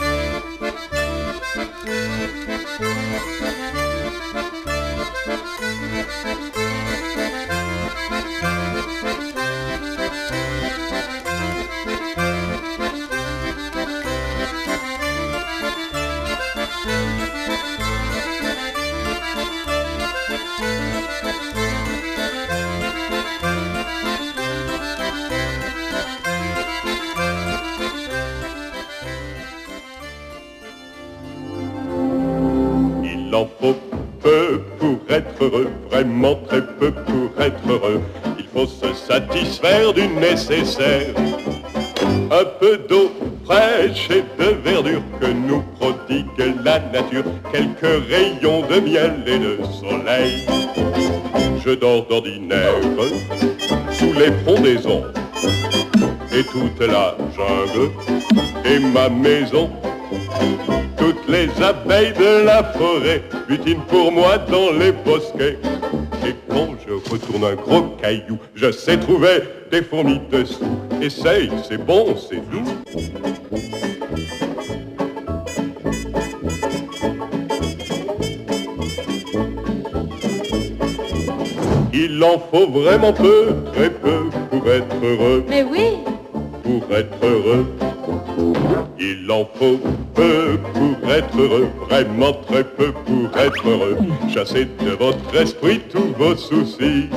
Il en faut peu pour être heureux, vraiment très peu pour être heureux. Il faut se satisfaire du nécessaire. Un peu d'eau fraîche et de verdure que nous prodigue la nature. Quelques rayons de miel et de soleil. Je dors d'ordinaire sous les frondaisons et toute la jungle et ma maison. Toutes les abeilles de la forêt butinent pour moi dans les bosquets. Et quand je retourne un gros caillou, je sais trouver des fourmis dessous. Essaye, c'est bon, c'est doux. Il en faut vraiment peu, très peu pour être heureux. Mais oui, pour être heureux. Il en faut peu pour être heureux, vraiment très peu pour être heureux. Chassez de votre esprit tous vos soucis.